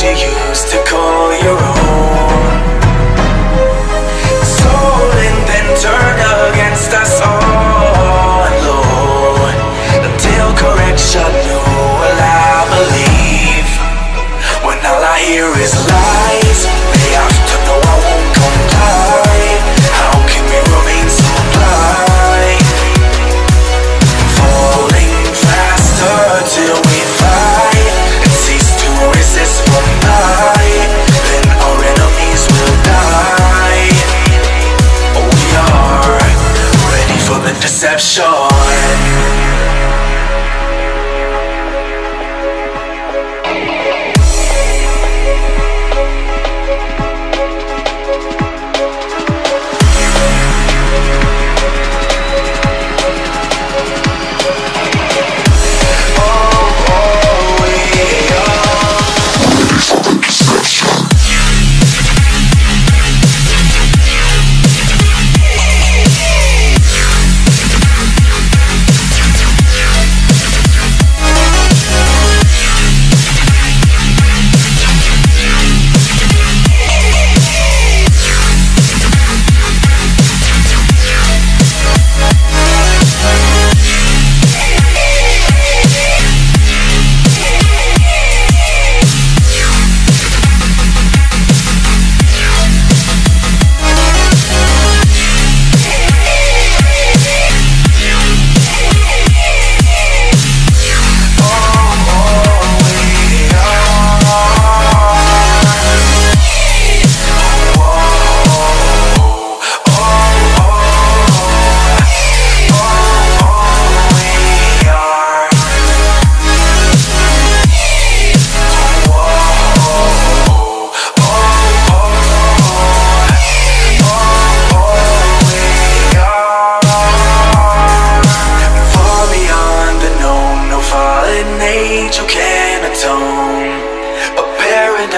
place you used to call your own, stolen then turned against us all, Lord. Until correction, no, will I believe. When all I hear is love. Deception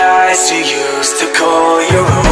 atone you used to call your own